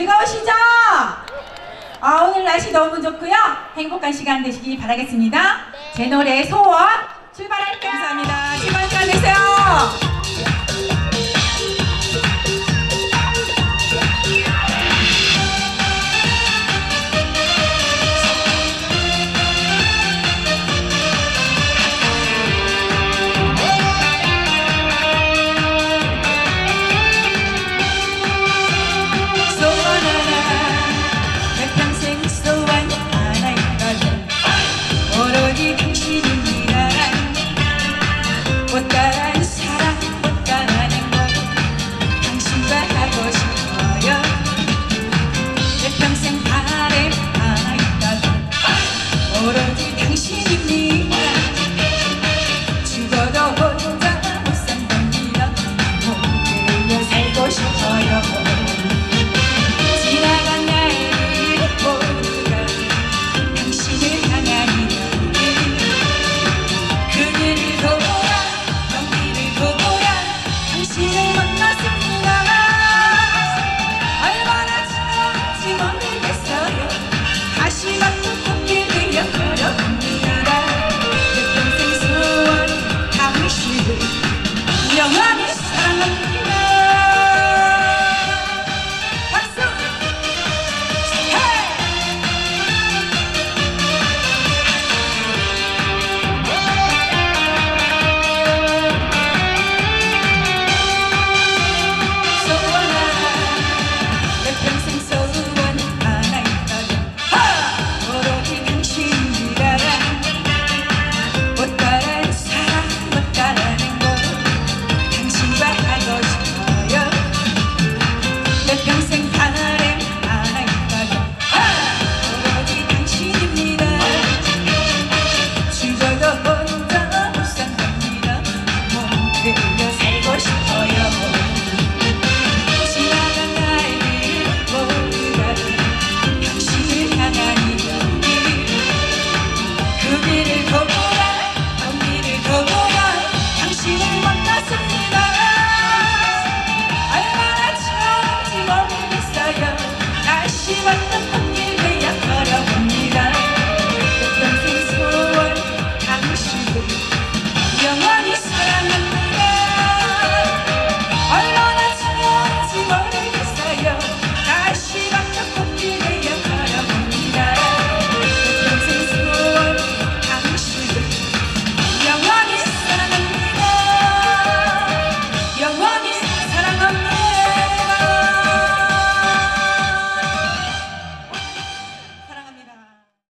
즐거우시죠? 아, 오늘 날씨 너무 좋고요. 행복한 시간 되시기 바라겠습니다. 제 노래 소원 출발할게요. 감사합니다.